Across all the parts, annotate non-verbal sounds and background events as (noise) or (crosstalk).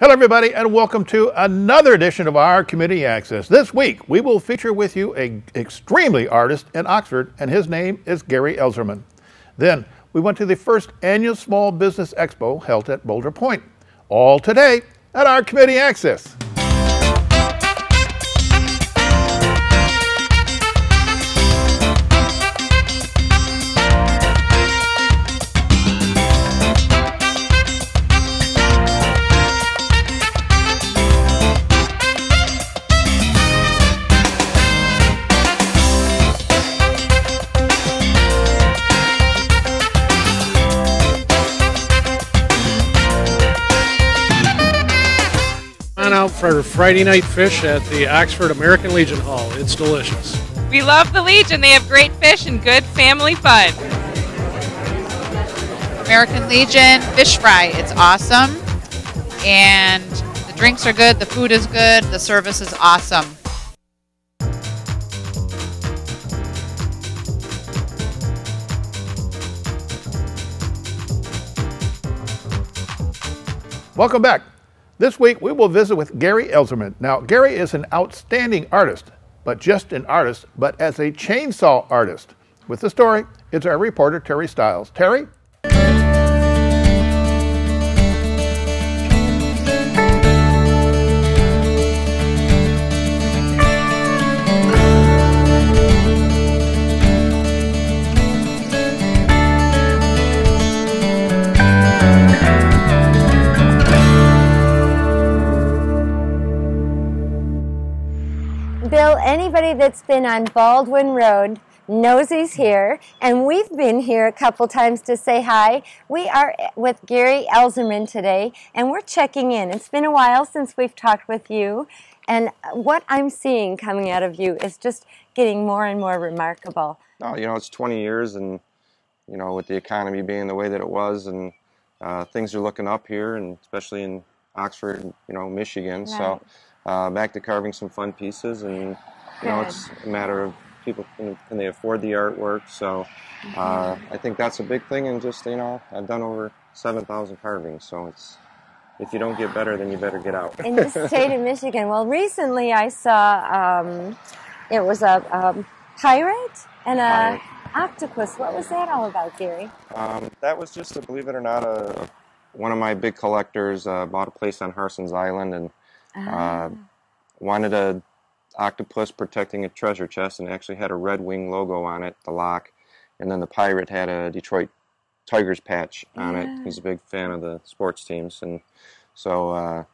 Hello, everybody, and welcome to another edition of our Community Access. This week, we will feature with you a extremely artist in Oxford, and his name is Gary Elzerman. Then, we went to the first annual Small Business Expo held at Boulder Point. All today at our Community Access. For Friday night fish at the Oxford American Legion Hall. It's delicious. We love the Legion. They have great fish and good family fun. American Legion fish fry. It's awesome. And the drinks are good, the food is good, the service is awesome. Welcome back. This week, we will visit with Gary Elzerman. Now, Gary is an outstanding artist, but just an artist, but as a chainsaw artist. With the story, it's our reporter, Teri Stiles. Teri? Bill, anybody that's been on Baldwin Road knows he's here, and we've been here a couple times to say hi. We are with Gary Elzerman today, and we're checking in. It's been a while since we've talked with you, and what I'm seeing coming out of you is just getting more and more remarkable. No, you know, it's 20 years, and you know, with the economy being the way that it was, and uh, things are looking up here, and especially in Oxford, you know, Michigan. So, uh, back to carving some fun pieces, and you know, Good. it's a matter of people can, can they afford the artwork. So, uh, I think that's a big thing, and just you know, I've done over 7,000 carvings, so it's if you don't get better, then you better get out. in the state of (laughs) Michigan. Well, recently I saw um, it was a, um pirate and a Pirate. octopus. What was that all about, Gary? Um, that was just, a, believe it or not, a, one of my big collectors uh, bought a place on Harsens Island and uh, wanted a octopus protecting a treasure chest, and actually had a Red Wing logo on it, the lock, and then the pirate had a Detroit Tigers patch on it. He's a big fan of the sports teams, and so uh,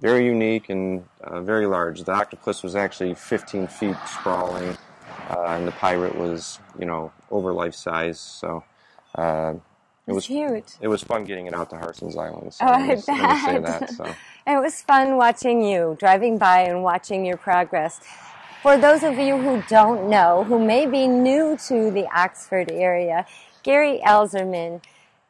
very unique and uh, very large. The octopus was actually 15 feet sprawling, uh, and the pirate was, you know, over life size. So. It was cute. It was fun getting it out to Harsens Island. So Oh, I say bet. that. So. (laughs) It was fun watching you, driving by and watching your progress. For those of you who don't know, who may be new to the Oxford area, Gary Elzerman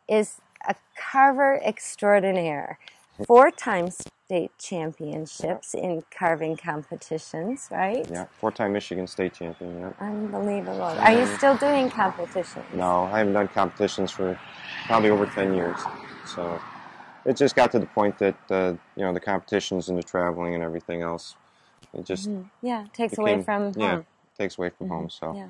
is a carver extraordinaire. Four time state championships in carving competitions, right? Yeah, four-time Michigan state champion. Yeah. Unbelievable. Are you still doing competitions? No, I haven't done competitions for probably over ten years. So it just got to the point that uh, you know the competitions and the traveling and everything else, it just Yeah, takes away from yeah home. takes away from home. So Yeah.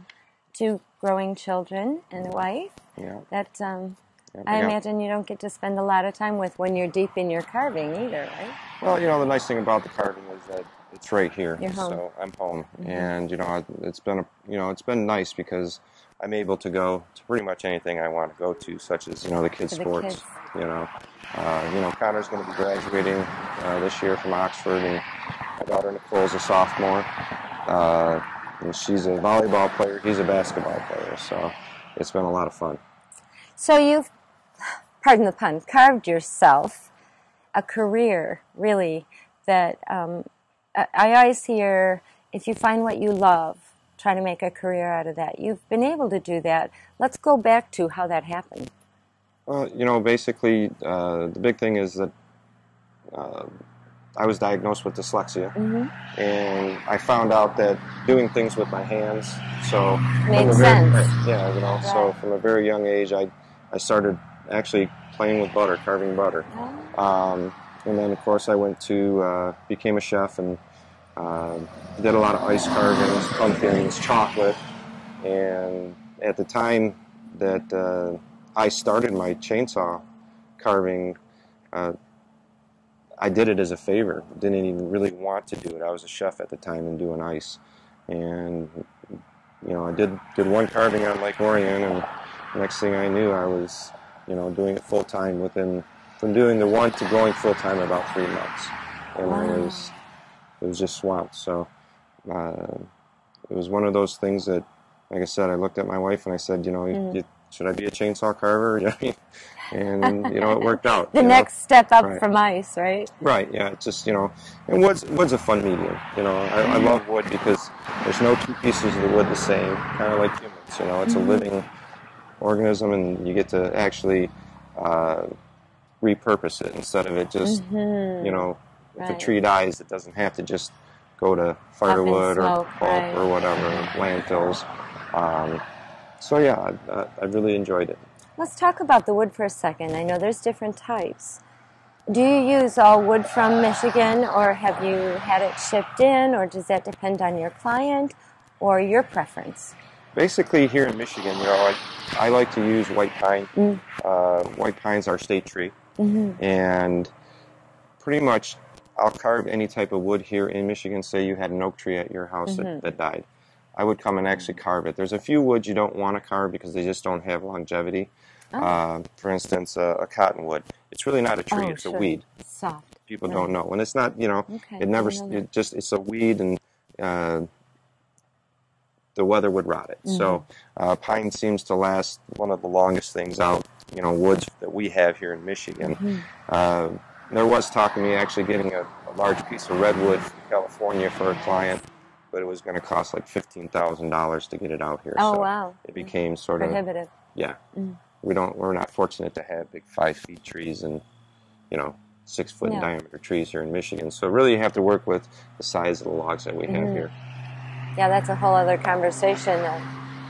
Two growing children and a wife. yeah, That um, yeah, I imagine you don't get to spend a lot of time with when you're deep in your carving either, right? Well, you know, the nice thing about the carving is that it's right here. You're home. So I'm home, and you know, it's been a you know, it's been nice because I'm able to go to pretty much anything I want to go to, such as you know the kids' the sports. kids. You know, uh, you know, Connor's going to be graduating uh, this year from Oxford, and my daughter Nicole's a sophomore. Uh, and she's a volleyball player. He's a basketball player. So it's been a lot of fun. So you've, pardon the pun, carved yourself a career, really, that um, I, I always hear if you find what you love, try to make a career out of that. You've been able to do that. Let's go back to how that happened. Well, you know, basically, uh, the big thing is that uh, I was diagnosed with dyslexia, Mm-hmm. and I found out that doing things with my hands. So Made a very- sense. yeah, you know. So from a very young age, I I started actually playing with butter, carving butter. Oh. Um, and then of course I went to uh, became a chef and uh, did a lot of ice carvings, pumpkins, chocolate, and at the time that uh, I started my chainsaw carving, uh, I did it as a favor. Didn't even really want to do it. I was a chef at the time and doing ice, and you know I did did one carving on Lake Orion, and next thing I knew, I was you know doing it full time within from doing the one to going full time about three months, and Wow. it was it was just swamped. So uh, it was one of those things that, like I said, I looked at my wife and I said, you know, Mm. you, should I be a chainsaw carver? (laughs) and you know, it worked (laughs) out. The you know. next step up Right. from ice, right? Right, yeah, it's just, you know, and wood's, wood's a fun medium, you know, I, I love wood because there's no two pieces of the wood the same, kind of like humans, you know, it's a living organism and you get to actually uh, repurpose it instead of it just, you know, if Right. a tree dies, it doesn't have to just go to firewood or pulp right. or whatever, landfills. Um, so yeah, I, I, I really enjoyed it. Let's talk about the wood for a second. I know there's different types. Do you use all wood from Michigan, or have you had it shipped in, or does that depend on your client or your preference? Basically here in Michigan, you know, I, I like to use white pine. Mm. Uh, white pine's our state tree, Mm-hmm. and pretty much I'll carve any type of wood here in Michigan. Say you had an oak tree at your house Mm-hmm. that, that died, I would come and actually carve it. There's a few woods you don't want to carve because they just don't have longevity. Oh. Uh, for instance, uh, a cottonwood. It's really not a tree; Oh, it's a weed Soft. people Right. don't know and it's not you know Okay, it never it just it's a weed and uh, the weather would rot it so Mm-hmm. uh, pine seems to last one of the longest things out you know woods that we have here in michigan Mm-hmm. uh, there was talk of me actually getting a, a large piece of redwood from california for a client but it was going to cost like $15000 to get it out here Oh, so wow. it became sort of Prohibitive. yeah Mm. we don't we're not fortunate to have big five feet trees and you know six foot Yeah. diameter trees here in michigan so really you have to work with the size of the logs that we have Mhm. here Yeah, that's a whole other conversation. Uh,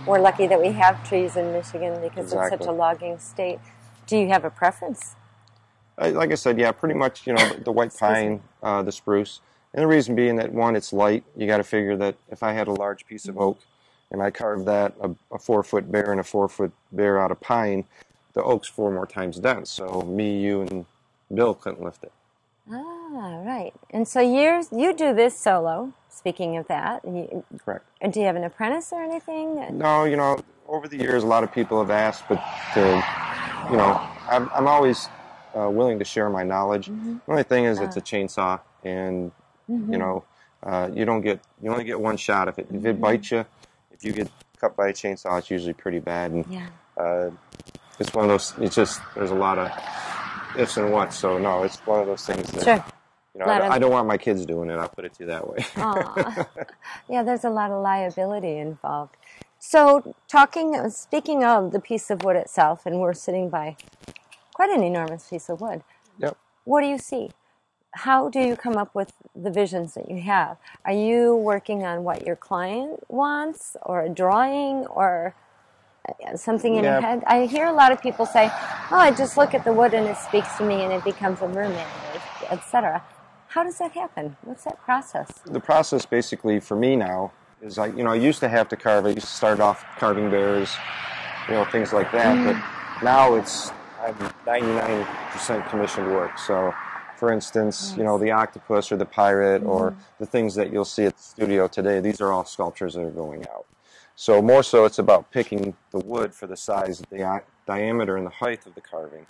we're lucky that we have trees in Michigan because it's such a logging state. Do you have a preference? I, like i said yeah pretty much you know the, the white (laughs) pine uh, the spruce and the reason being that one it's light you got to figure that if i had a large piece of oak and i carved that a, a four foot bear and a four foot bear out of pine the oak's four more times dense so me you and bill couldn't lift it Ah, right. And so you you do this solo. Speaking of that, you, correct and do you have an apprentice or anything? No, you know, over the years, a lot of people have asked, but to, you know, I'm, I'm always uh, willing to share my knowledge. The only thing is, it's a chainsaw, and you know, uh, you don't get, you only get one shot. If it, if it bites you, if you get cut by a chainsaw, it's usually pretty bad, and Yeah. uh, it's one of those. It's just there's a lot of ifs and whats. So no, it's one of those things that. Sure. You know, Lot I, of- I don't want my kids doing it. I'll put it to you that way. (laughs) Yeah, there's a lot of liability involved. So, talking, speaking of the piece of wood itself, and we're sitting by quite an enormous piece of wood. yep. What do you see? How do you come up with the visions that you have? Are you working on what your client wants, or a drawing, or uh, something in your head? I hear a lot of people say, "Oh, I just look at the wood and it speaks to me, and it becomes a mermaid, etc." How does that happen? What's that process? the process basically for me now is I, you know, I used to have to carve. I used to start off carving bears, you know, things like that. But now it's I'm 99% commissioned work. So, for instance, you know, the octopus or the pirate or the things that you'll see at the studio today. These are all sculptures that are going out. So more so, it's about picking the wood for the size, the diameter, and the height of the carving.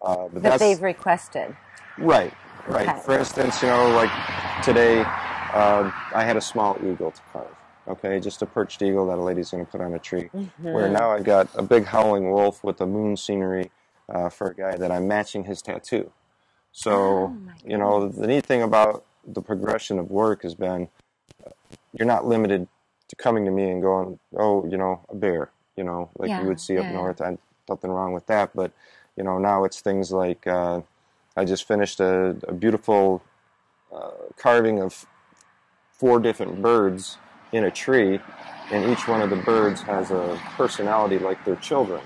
Uh, but That that's they've requested. Right, right. Okay. For instance, you know, like today, uh, I had a small eagle to carve. Okay, just a perched eagle that a lady's going to put on a tree. Mm-hmm. Where now I've got a big howling wolf with the moon scenery uh, for a guy that I'm matching his tattoo. So, Oh, you know, the neat thing about the progression of work has been uh, you're not limited to coming to me and going, oh, you know, a bear, you know, like Yeah, you would see up yeah. north. I, nothing wrong with that. But, you know, now it's things like uh, I just finished a, a beautiful uh, carving of four different birds in a tree, and each one of the birds has a personality like their children.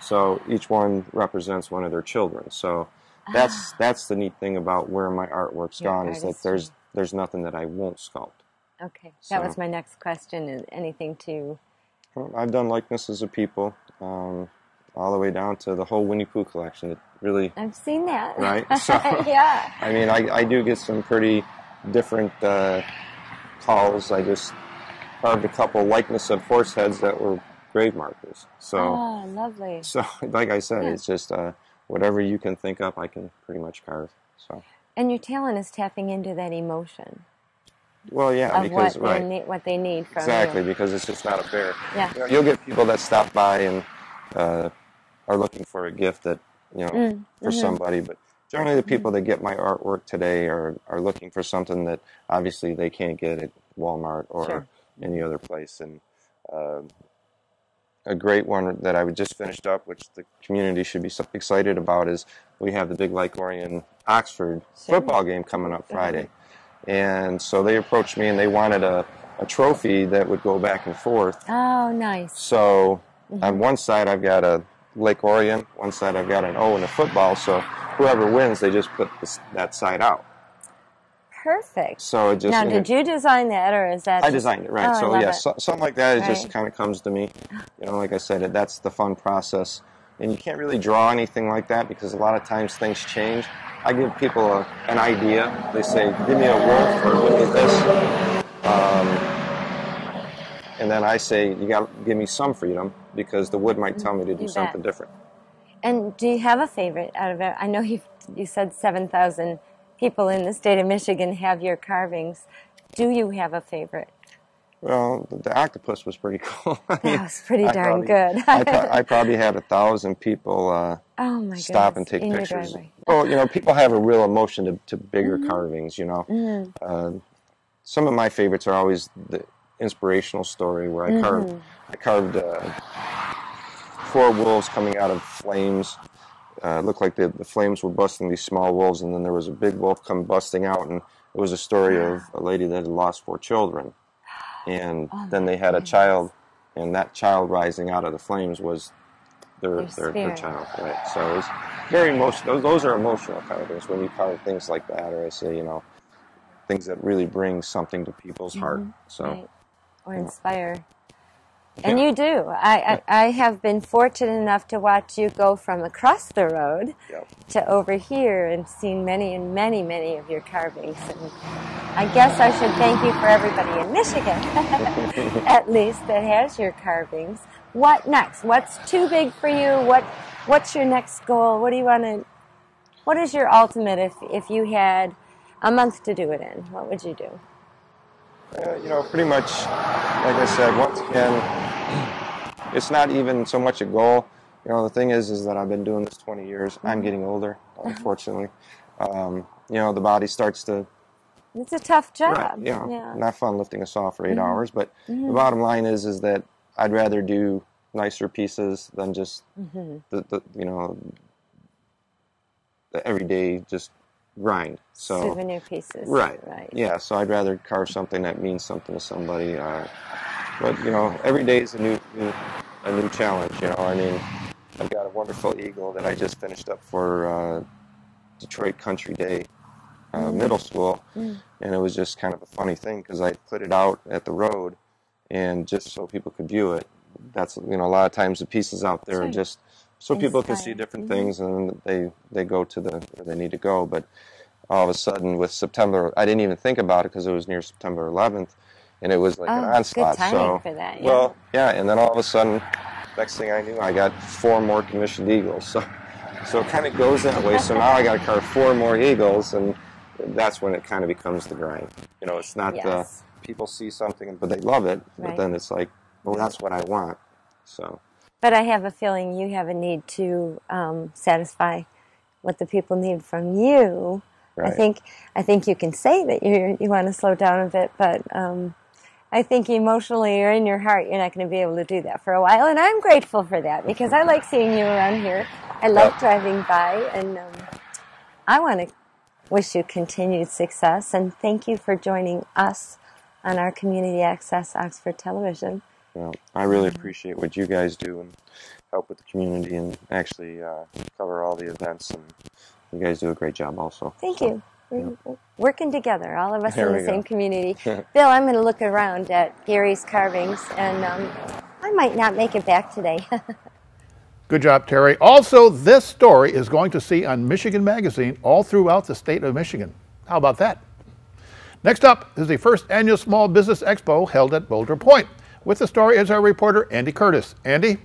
So each one represents one of their children. So that's that's the neat thing about where my artwork's Your gone is that there's there's nothing that I won't sculpt. Okay, that So- was my next question. Is anything to I've done likenesses of people, um, all the way down to the whole Winnie Pooh collection. Really, I've seen that. Right, (laughs) so- yeah. I mean, I, I do get some pretty different uh, calls. I just carved a couple likeness of horse heads that were grave markers. So, Oh, lovely. (laughs) so like I said, Yeah. it's just uh, whatever you can think of, I can pretty much carve. So, And your talent is tapping into that emotion well, yeah, of because what right, they need, what they need from exactly, you. because it's just not a bear. Yeah. You know, you'll get people that stop by and uh, are looking for a gift that you know Mm, for mhm. somebody, but generally the people that get my artwork today are are looking for something that obviously they can't get at Walmart or Sure. any other place. And uh, a great one that I just finished up, which the community should be so excited about, is we have the big Lake Orion Oxford football game coming up Friday. And so they approached me and they wanted a, a trophy that would go back and forth. Oh, nice. So Mm-hmm. on one side I've got a Lake Orion, one side I've got an O and a football. So whoever wins, they just put this, that side out. Perfect. So it just now, did you design that, or is that? I designed it Oh, right. I so yeah, so, something like that. It just kind of comes to me. You know, like I said, it, that's the fun process. And you can't really draw anything like that because a lot of times things change. I give people a, an idea. They say, "Give me a wolf," or "Give me this," um, and then I say, "You got to give me some freedom because the wood might tell me to do You something bet. different." And do you have a favorite out of it? I know you you said seven thousand people in the state of Michigan have your carvings. Do you have a favorite? Well, the, octopus was pretty (laughs) cool. That was (laughs) pretty I darn probably- good. I, (laughs) I probably had a thousand people. Uh, Oh my stop goodness, and take in pictures. Well, you know, people have a real emotion to, to bigger Mm-hmm. carvings. You know, uh, some of my favorites are always the inspirational story where I carved Mm-hmm. I carved uh, four wolves coming out of flames. Uh, it looked like the, the flames were busting these small wolves, and then there was a big wolf come busting out, and it was a story of a lady that had lost four children, and Oh then they had a child, and that child rising out of the flames was their Their their, child, right? So it's very emotional. Those, those are emotional carvings when you carve things like that, or I say, you know, things that really bring something to people's heart. So Mm-hmm. Right. Or inspire. And you do. I, I, I have been fortunate enough to watch you go from across the road Yep. to over here and seen many and many, many of your carvings. And I guess I should thank you for everybody in Michigan, (laughs) at least, that has your carvings. What next? What's too big for you? What What's your next goal? What do you want to? What is your ultimate if if you had a month to do it in? What would you do? Uh, you know, pretty much, like I said, once again, it's not even so much a goal. You know, the thing is, is that I've been doing this 20 years. I'm mm-hmm. getting older, mm-hmm. unfortunately. Um, you know, the body starts to, It's a tough job. right, you know, yeah. not fun lifting a saw for 8 mm-hmm. hours. But the bottom line is, is that I'd rather do nicer pieces than just the, the, you know, the everyday just grind. So Souvenir pieces. Right. Right. Yeah. So I'd rather carve something that means something to somebody. Uh, but you know, every day is a new, new, a new challenge. You know, I mean, I've got a wonderful eagle that I just finished up for uh, Detroit Country Day uh, Middle School, and it was just kind of a funny thing because I put it out at the road, and just so people could view it. That's you know, a lot of times the pieces out there are just so people can see different mm-hmm. things, and they they go to the where they need to go, but all of a sudden with September, I didn't even think about it because it was near September 11th, and it was like an Oh, good onslaught. timing so, for that, yeah. well, yeah, and then all of a sudden, next thing I knew, I got four more commissioned eagles. So, so it kind of goes that way. So now I got to carve four more eagles, and that's when it kind of becomes the grind. You know, it's not uh, Yes. the people see something, but they love it, Right. but then it's like, well, that's what I want. So. But I have a feeling you have a need to um, satisfy what the people need from you. I think I think you can say that you you want to slow down a bit, but um, I think emotionally or in your heart, you're not going to be able to do that for a while. And I'm grateful for that because I like seeing you around here. I love Yep. driving by, and um, I want to wish you continued success. And thank you for joining us on our Community Access Oxford Television. Well, I really Mm-hmm. appreciate what you guys do and help with the community and actually uh, cover all the events and you guys do a great job also. Thank So, you. We're working together, all of us There in we the go. same community. (laughs) Bill, I'm going to look around at Gary's carvings, and um, I might not make it back today. (laughs) Good job, Teri. Also, this story is going to see on Michigan Magazine all throughout the state of Michigan. How about that? Next up is the first annual Small Business Expo held at Boulder Point. With the story is our reporter, Andy Curtis. Andy?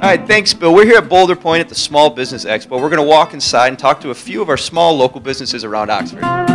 All right, thanks, Bill. We're here at Boulder Point at the Small Business Expo. We're going to walk inside and talk to a few of our small local businesses around Oxford.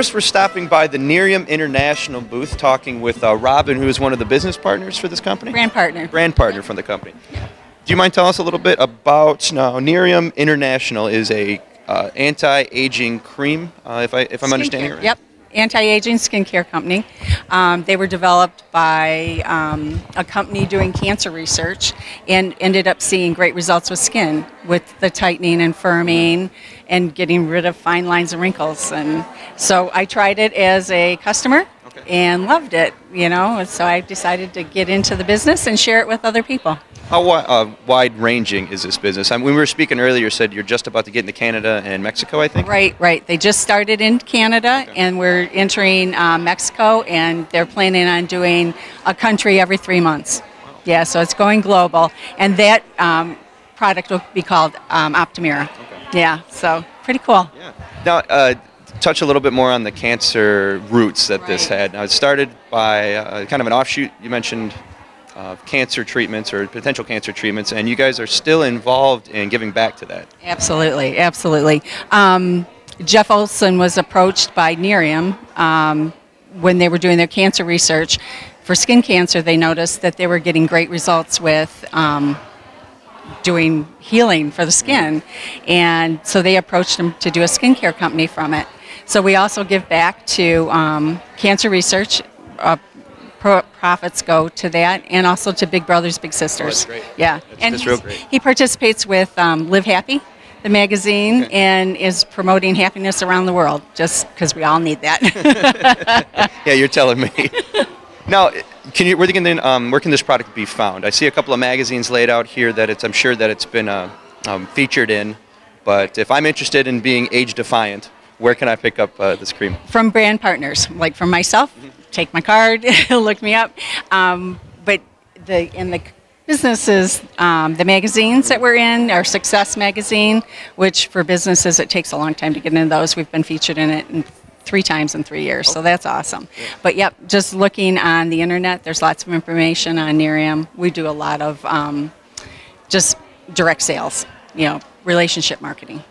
First we're stopping by the Nerium International booth, talking with uh, Robin, who is one of the business partners for this company. Brand partner. Brand partner from the company. Do you mind telling us a little bit about now? Nerium International is a uh, anti-aging cream, uh, if I if I'm understanding it right. Yep. Anti-aging skincare company. Um, they were developed by um, a company doing cancer research and ended up seeing great results with skin, with the tightening and firming and getting rid of fine lines and wrinkles. And so I tried it as a customer Okay. and loved it, you know. and So I decided to get into the business and share it with other people. How uh, wide-ranging is this business? I mean, when we were speaking earlier, you said you're just about to get into Canada and Mexico, I think. Right, right. They just started in Canada, and we're entering uh, Mexico, and they're planning on doing a country every three months. Yeah, so it's going global, and that um, product will be called um, Optimira. Yeah, so pretty cool. Yeah. Now, uh, touch a little bit more on the cancer roots that this had. Now, it started by uh, kind of an offshoot. You mentioned uh, cancer treatments or potential cancer treatments, and you guys are still involved in giving back to that. Absolutely, absolutely. Um, Jeff Olson was approached by Nerium um, when they were doing their cancer research. For skin cancer, they noticed that they were getting great results with um, doing healing for the skin. And so they approached him to do a skincare company from it. So we also give back to um, cancer research. Uh, pro- profits go to that and also to Big Brothers Big Sisters. great. Yeah. That's- and that's real great. he participates with um, Live Happy, the magazine, and is promoting happiness around the world just because we all need that. (laughs) Yeah, you're telling me. (laughs) now, can you, where, can, um, where can this product be found? I see a couple of magazines laid out here that it's, I'm sure that it's been uh, um, featured in. But if I'm interested in being age defiant, where can I pick up uh, this cream? from brand partners, like from myself, take my card, (laughs) look me up. Um, but the in the businesses, um, the magazines that we're in, our Success magazine, which for businesses it takes a long time to get into those. We've been featured in it in three times in three years, so that's awesome. But yep, just looking on the internet, there's lots of information on Nerium. We do a lot of um, just direct sales, you know, relationship marketing.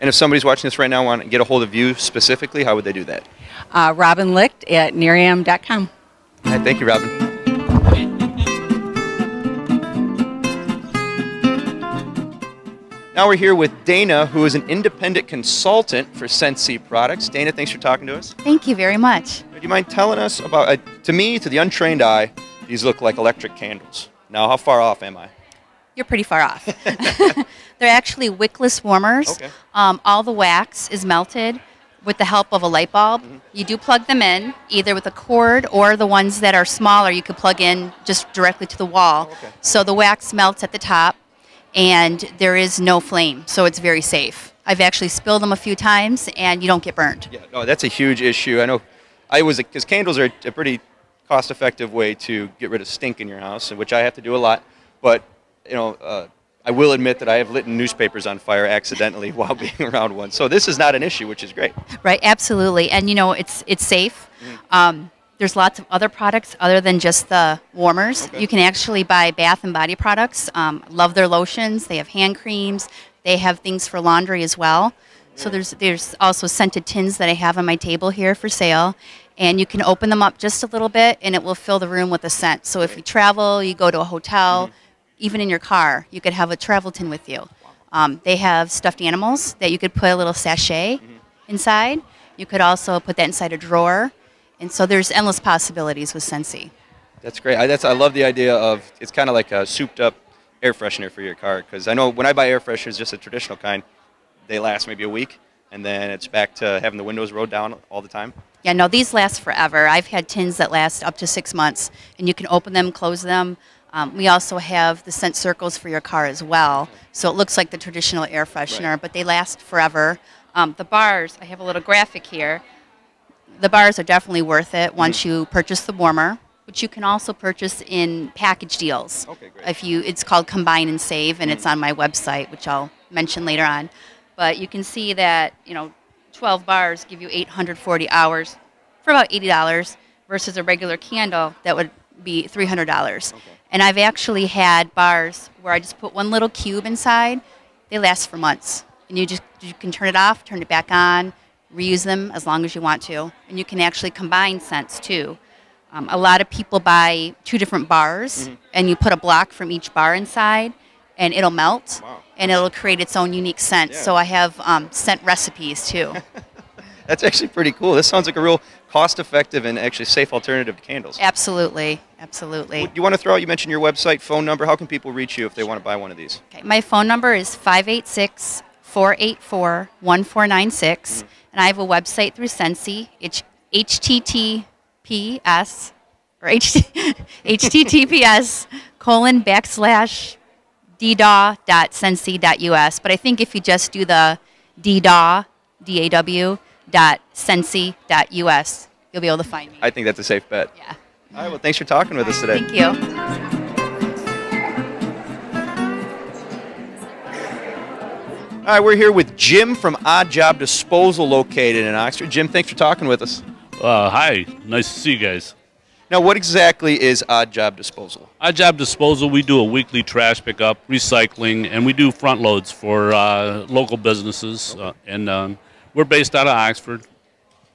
And if somebody's watching this right now and want to get a hold of you specifically, how would they do that? Uh, Robin Licht at Nerium.com. All right, thank you, Robin. Now we're here with Dana, who is an independent consultant for Scentsy Products. Dana, thanks for talking to us. Thank you very much. Do you mind telling us about, uh, to me, to the untrained eye, these look like electric candles. Now, how far off am I? You're pretty far off. (laughs) (laughs) They're actually wickless warmers. Okay. Um, all the wax is melted with the help of a light bulb. Mm-hmm. You do plug them in either with a cord or the ones that are smaller you could plug in just directly to the wall. Oh, okay. So the wax melts at the top and there is no flame, so it's very safe. I've actually spilled them a few times and you don't get burned. Yeah, no, that's a huge issue. I know I was, because candles are a pretty cost effective way to get rid of stink in your house, which I have to do a lot. But, you know, uh, I will admit that I have lit newspapers on fire accidentally (laughs) while being around one. So this is not an issue, which is great. Right, absolutely. And you know, it's it's safe. Um, there's lots of other products other than just the warmers. Okay. You can actually buy bath and body products. Um, love their lotions. They have hand creams. They have things for laundry as well. So there's there's also scented tins that I have on my table here for sale. And you can open them up just a little bit and it will fill the room with a scent. So if you travel, you go to a hotel, even in your car, you could have a travel tin with you. Um, they have stuffed animals that you could put a little sachet inside. You could also put that inside a drawer. And so there's endless possibilities with Scentsy. That's great. I, that's, I love the idea of it's kind of like a souped up air freshener for your car because I know when I buy air fresheners, just a traditional kind, they last maybe a week, and then it's back to having the windows rolled down all the time. Yeah, no, these last forever. I've had tins that last up to six months, and you can open them, close them. Um, we also have the scent circles for your car as well, so it looks like the traditional air freshener, Right. but they last forever. Um, the bars, I have a little graphic here. The bars are definitely worth it once you purchase the warmer, which you can also purchase in package deals. Okay, great. If you, it's called Combine and Save, and it's on my website, which I'll mention later on. But you can see that you know, 12 bars give you 840 hours for about $80 versus a regular candle that would be $300. And I've actually had bars where I just put one little cube inside. They last for months, and you just you can turn it off, turn it back on, reuse them as long as you want to, and you can actually combine scents too. Um, a lot of people buy two different bars, and you put a block from each bar inside, and it'll melt, Wow. and it'll create its own unique scent. Yeah. So I have um, scent recipes too. (laughs) That's actually pretty cool. This sounds like a real cost-effective and actually safe alternative to candles. absolutely, absolutely. Do you want to throw out? You mentioned your website, phone number. How can people reach you if they want to buy one of these? Okay, my phone number is 586 484 1496, mm-hmm. and I have a website through Scentsy. It's https or HT, https (laughs) (laughs) colon backslash ddaw.scentsy.us. But I think if you just do the ddaw, D-A-W, dot scentsy.us, you'll be able to find me. I think that's a safe bet. yeah. All right. Well, thanks for talking with us today. Thank you. All right, we're here with Jim from Odd Job Disposal, located in Oxford. Jim, thanks for talking with us. Uh, hi, nice to see you guys. Now, what exactly is Odd Job Disposal? Odd Job Disposal, we do a weekly trash pickup, recycling, and we do front loads for uh, local businesses. Uh, and um, we're based out of Oxford.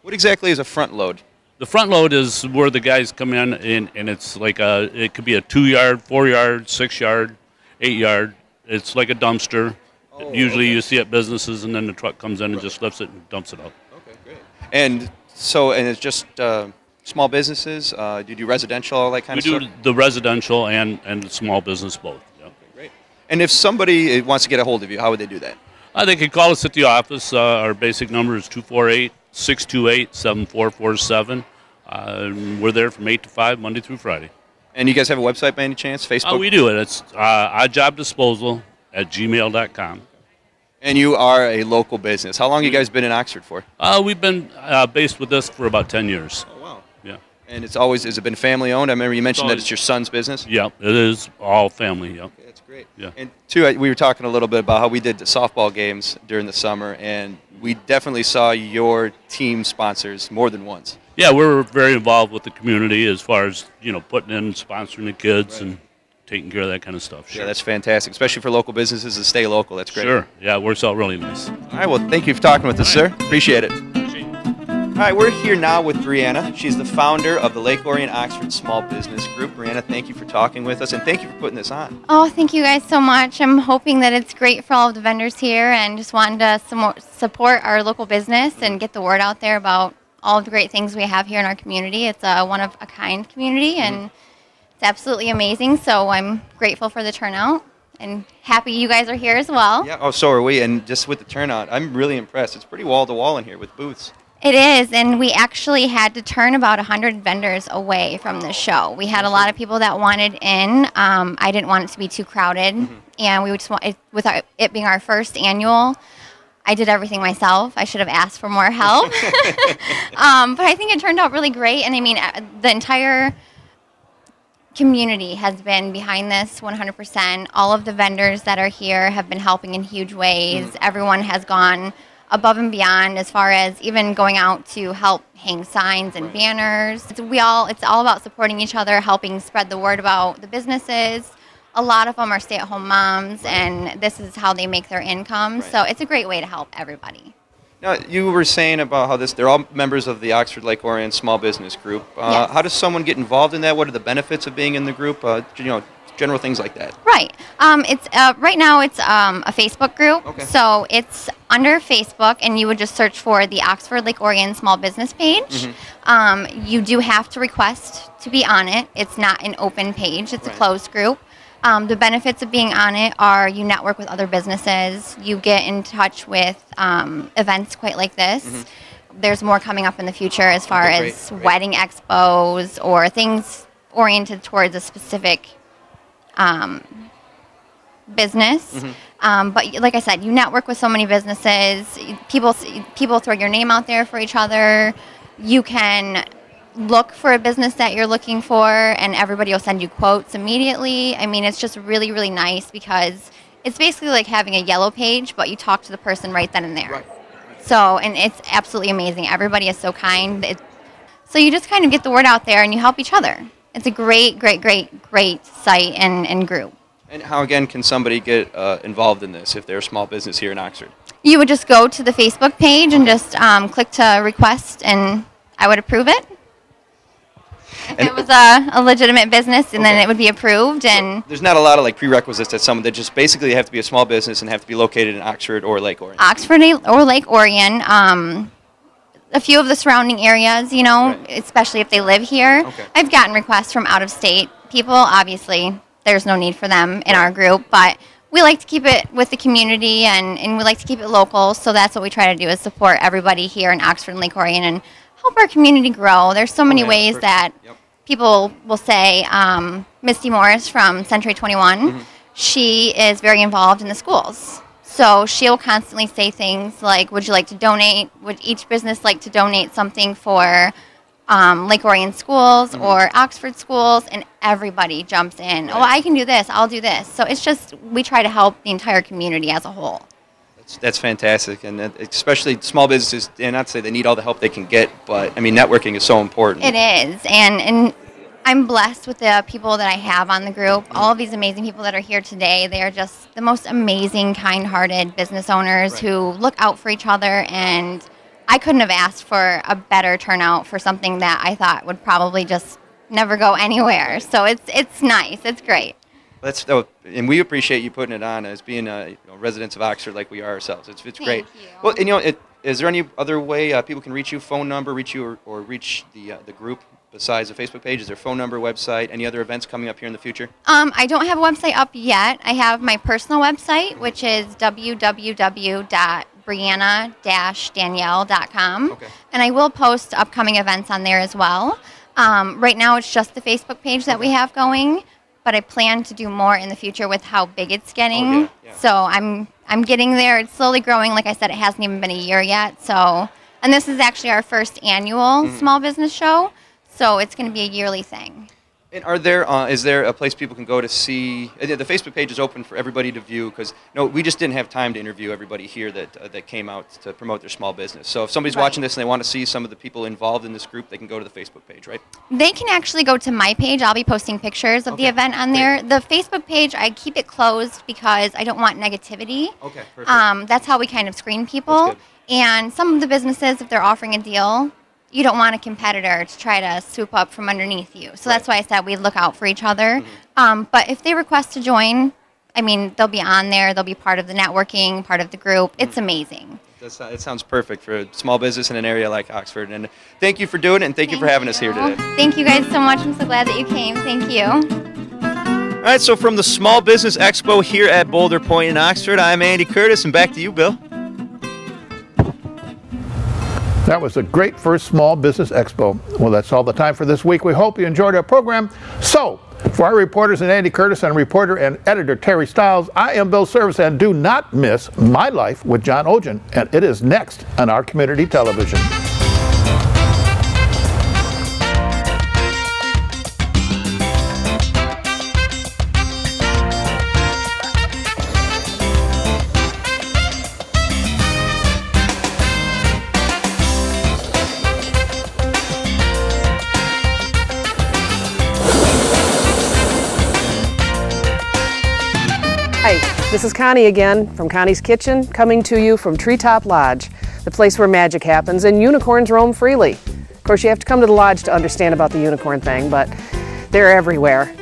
What exactly is a front load? The front load is where the guys come in, and, and it's like a, it could be a two yard, four yard, six yard, eight yard. It's like a dumpster. Usually you see at businesses, and then the truck comes in and just lifts it and dumps it out. Okay, great. And so, and it's just uh, small businesses. Uh, do you do residential, all that kind We of stuff? We do the residential and, and small business both. Yeah. Great. And if somebody uh, wants to get a hold of you, how would they do that? Uh, they can call us at the office. Uh, our basic number is 248 628 7447. Uh, We're there from 8 to 5, Monday through Friday. And you guys have a website by any chance? Facebook. Uh, we do it. It's uh, oddjobdisposal at gmail.com. And you are a local business. How long have you guys been in Oxford for? Uh, we've been uh, based with this for about 10 years. Oh wow. Yeah. And it's always has it been family owned? I remember you mentioned that always- it's your son's business. Yeah, it is all family. Yeah. Great. Yeah. And two, we were talking a little bit about how we did the softball games during the summer, and we definitely saw your team sponsors more than once. Yeah, we're very involved with the community as far as, you know, putting in, sponsoring the kids and taking care of that kind of stuff. Sure. Yeah, that's fantastic, especially for local businesses to stay local. That's great. Sure. Yeah, it works out really nice. All right. Well, thank you for talking with us, sir. Appreciate it. All right, we're here now with Brianna. She's the founder of the Lake Orion Oxford Small Business Group. Brianna, thank you for talking with us, and thank you for putting this on. Oh, thank you guys so much. I'm hoping that it's great for all of the vendors here and just wanted to support our local business and get the word out there about all of the great things we have here in our community. It's a one of a kind community mm-hmm. and it's absolutely amazing. So I'm grateful for the turnout and happy you guys are here as well. Yeah. Oh, so are we. And just with the turnout, I'm really impressed. It's pretty wall to wall in here with booths. It is, and we actually had to turn about 100 vendors away from the show. We had a lot of people that wanted in. Um, I didn't want it to be too crowded, and we would just want it, with our, it being our first annual. I did everything myself. I should have asked for more help, (laughs) um, but I think it turned out really great. And I mean, uh, the entire community has been behind this 100%. All of the vendors that are here have been helping in huge ways. Everyone has gone above and beyond as far as even going out to help hang signs and banners. It's, we all it's all about supporting each other, helping spread the word about the businesses. A lot of them are stay-at-home moms and this is how they make their income. So it's a great way to help everybody. Now, you were saying about how this, they're all members of the Oxford Lake Orion Small Business Group. Uh, Yes. How does someone get involved in that? What are the benefits of being in the group? Uh, you know, general things like that. Right. Um, it's uh, right now it's um, a Facebook group. Okay. So it's under Facebook, and you would just search for the Oxford Lake Orion Small Business page. Mm-hmm. Um, you do have to request to be on it. It's not an open page. It's Right. a closed group. Um, the benefits of being on it are you network with other businesses, you get in touch with um, events quite like this. Mm-hmm. There's more coming up in the future as far Okay, great, as great. wedding expos or things oriented towards a specific um, business. Mm-hmm. Um, but like I said, you network with so many businesses. People people throw your name out there for each other. You can look for a business that you're looking for, and everybody will send you quotes immediately. I mean, it's just really really nice because it's basically like having a yellow page, but you talk to the person right then and there. So, and it's absolutely amazing. Everybody is so kind. It, so you just kind of get the word out there and you help each other. It's a great, great, great, great site and, and group. And how again can somebody get uh, involved in this if they're a small business here in Oxford? You would just go to the Facebook page and just um, click to request, and I would approve it. If And- it was a, a legitimate business, and then it would be approved. And There's not a lot of like prerequisites that someone that just basically have to be a small business and have to be located in Oxford or Lake Orion. Oxford or Lake Orion, um, a few of the surrounding areas, you know, especially if they live here. Okay. I've gotten requests from out of state people. Obviously, there's no need for them in our group, but we like to keep it with the community and, and we like to keep it local. So that's what we try to do is support everybody here in Oxford and Lake Orion and help our community grow. There's so many yeah, ways that yep. people will say, um, Misty Morris from Century 21, Mm-hmm. she is very involved in the schools. So she'll constantly say things like, Would you like to donate? Would each business like to donate something for um, Lake Orion schools Mm-hmm. or Oxford schools? And everybody jumps in. Oh, I can do this. I'll do this. So it's just, we try to help the entire community as a whole. That's, that's fantastic, and especially small businesses. And not to say they need all the help they can get, but I mean networking is so important. It is, and and I'm blessed with the people that I have on the group. All of these amazing people that are here today. They are just the most amazing, kind-hearted business owners who look out for each other. And I couldn't have asked for a better turnout for something that I thought would probably just never go anywhere. So it's it's nice. It's great. That's oh, and we appreciate you putting it on as being a you know, residents of Oxford like we are ourselves. It's it's great. Thank you. Well, and you know, it, is there any other way uh, people can reach you? Phone number, reach you, or, or reach the uh, the group besides the Facebook page? Is there phone number, website, any other events coming up here in the future? Um, I don't have a website up yet. I have my personal website, which is www.brianna-danielle.com. Okay. And I will post upcoming events on there as well. Um, right now, it's just the Facebook page that we have going, but I plan to do more in the future with how big it's getting. Oh, yeah, yeah. So I'm I'm getting there. It's slowly growing. Like I said, it hasn't even been a year yet. So, and this is actually our first annual Mm-hmm. small business show. So it's going to be a yearly thing. And are there uh, is there a place people can go to see? uh, The Facebook page is open for everybody to view because no, we just didn't have time to interview everybody here that uh, that came out to promote their small business. So if somebody's Right. watching this and they want to see some of the people involved in this group, they can go to the Facebook page, right? They can actually go to my page. I'll be posting pictures of Okay, the event on there. The Facebook page, I keep it closed because I don't want negativity. Okay, perfect. Um, that's how we kind of screen people. And some of the businesses, if they're offering a deal, you don't want a competitor to try to swoop up from underneath you. So that's why I said we look out for each other. Mm-hmm. Um, but if they request to join, I mean, they'll be on there. They'll be part of the networking, part of the group. It's amazing. That's, it sounds perfect for a small business in an area like Oxford. And thank you for doing it, and thank, you for having us here today. Thank you guys so much. I'm so glad that you came. Thank you. All right, so from the Small Business Expo here at Boulder Point in Oxford, I'm Andy Curtis, and back to you, Bill. That was a great first Small Business Expo. Well, that's all the time for this week. We hope you enjoyed our program. So, for our reporters and Andy Curtis and reporter and editor Teri Stiles, I am Bill Service, and do not miss My Life with John Ogen, and it is next on our community television. This is Connie again from Connie's Kitchen, coming to you from Treetop Lodge, the place where magic happens and unicorns roam freely. Of course, you have to come to the lodge to understand about the unicorn thing, but they're everywhere.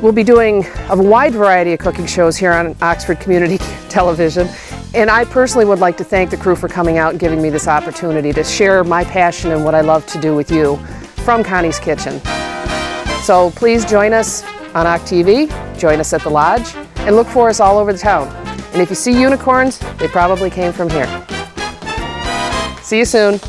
We'll be doing a wide variety of cooking shows here on Oxford Community (laughs) Television, and I personally would like to thank the crew for coming out and giving me this opportunity to share my passion and what I love to do with you from Connie's Kitchen. So please join us on OCTV Join us at the lodge and look for us all over the town. And if you see unicorns, they probably came from here. See you soon.